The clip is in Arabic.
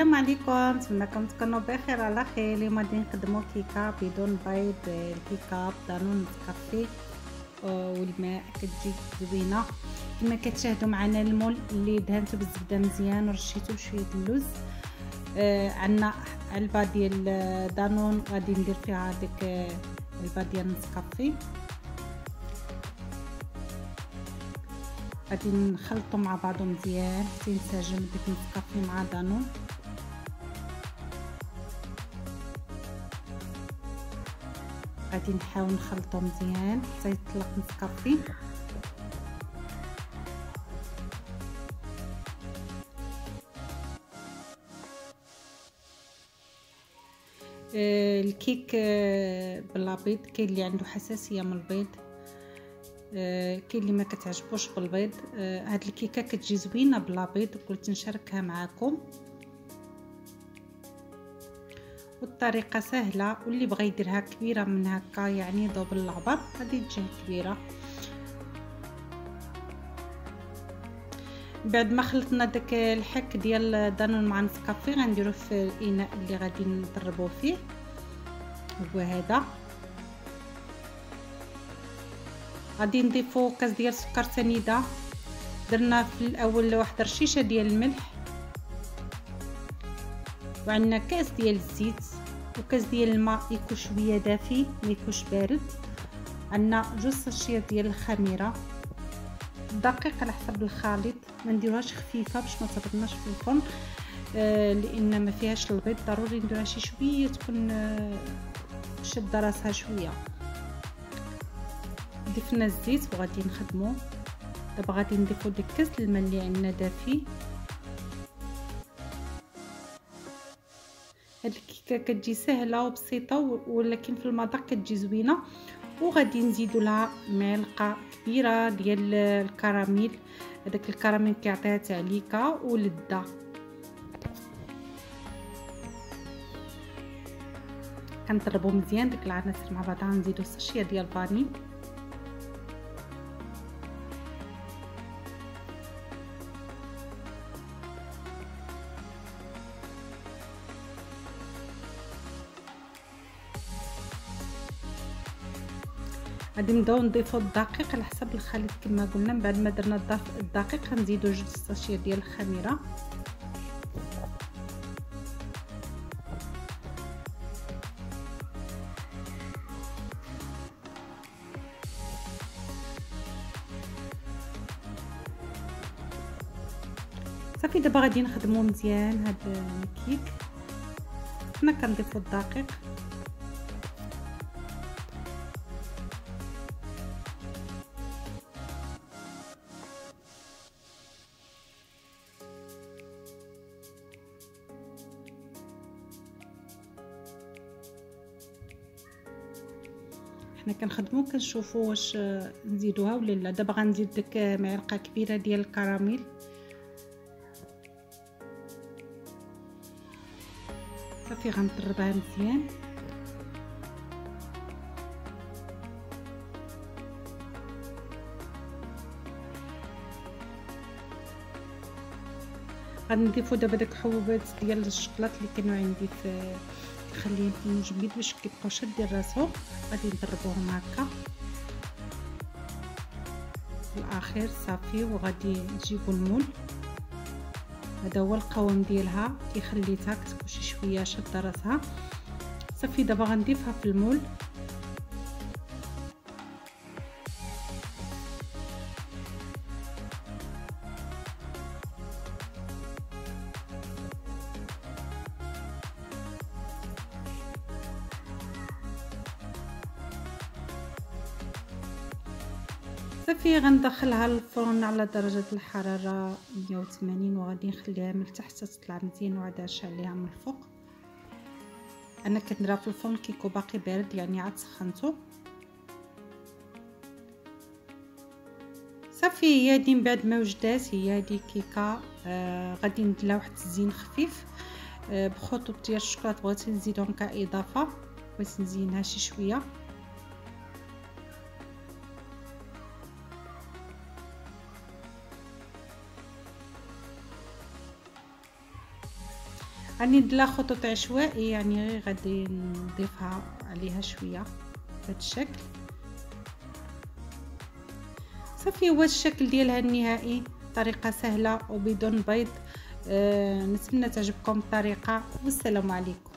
انكم تكونوا بخير على خير اليوم غادي نقدموا كيكه بدون بيض الكيكه بدانون كافي والماء كتجي زوينه كما كتشاهدوا معنا المول اللي دهنته بالزبده مزيان ورشيته بشويه اللوز آه عندنا علبه ديال دانون غادي ندير فيها ديك علبه ديال نسكافي غادي نخلطو مع بعضو مزيان حتى ينسجم ديك نسكافي مع دانون غادي نحاول نخلطو مزيان حتى يطلق نسكافي. آه، الكيك آه، بلا بيض كاين اللي عنده حساسية من البيض. آه، كاين اللي ما كتعجبوش بالبيض. هاد الكيكة كتجي زوينة بلا بيض قلت نشاركها معكم والطريقة سهلة واللي بغى يديرها كبيرة من هكا يعني دوبل العبر غادي تجي كبيرة. بعد ما خلطنا داك الحك ديال دانون مع نسكافي غنديرو في الإناء اللي غادي نضربو فيه. هو هذا. غادي نضيفو كاس ديال سكر سنيدة. درنا في الأول واحد رشيشة ديال الملح. وعندنا كاس ديال الزيت وكاس ديال الماء يكون شوية دافي ما يكونش بارد. عندنا جوج ساشيات ديال الخميرة. الدقيق على حسب الخليط. ما نديروهاش خفيفة باش ما تبردناش في الفرن. آه لأن ما فيهاش البيض. ضروري نديروها شي شوية تكون آه شاده راسها شوية. ضفنا الزيت وغادي نخدمو. دابا غادي نضيفو ديك كاس الماء اللي عندنا دافي. هاد الكيكه كتجي سهلة وبسيطة ولكن في المذاق كتجي زوينة. وغادي نزيدو لها معلقه كبيرة ديال الكراميل. هذاك الكراميل كيعطيها تعليكة ولذه كنضربو مزيان ديك العناصر مع بعضها نزيدو ساشيه ديال الفاني غادي نبداو نضيفو الدقيق على حسب الخليط كما قلنا. من بعد ما درنا الدقيق غنزيدو جوج ساشيه ديال الخميرة. صافي دابا غادي نخدمو مزيان هاد الكيك. حنا كنضيفو الدقيق. حنا كنخدمو كنشوفو واش نزيدوها ولا لا. دابا غنزيد ديك معلقة كبيرة ديال الكراميل. صافي غنطربها مزيان. غنضيفو دابا داك الحبوبات ديال الشوكولات اللي كانوا عندي في خليهم في المجمد باش كيبقاو شادين راسهم غادي نضربوهم هكا. في الأخير صافي وغادي نجيبو المول. هذا هو القوام ديالها. كي خليتها كتكون شي شوية شادة راسها. صافي دابا غنضيفها في المول. صافي غندخلها للفرن على درجة الحرارة 180 وغادي نخليها من تحت تطلع مزيان وعاد عليها من الفوق. أنا كنديرها في الفرن كيكون باقي بارد يعني عاد سخنته صافي هي هادي من بعد ما وجدات هي هادي كيكة آه غادي ندير لها واحد الزين خفيف. آه بخطوط ديال الشوكولاط بغيت نزيدهم كاضافه بغيت نزينها شي شوية. راني ندير خطوط عشوائي يعني غير غادي نضيفها عليها شوية بهذا الشكل صافي هو الشكل ديالها النهائي طريقه سهله وبدون بيض أه نتمنى تعجبكم الطريقة والسلام عليكم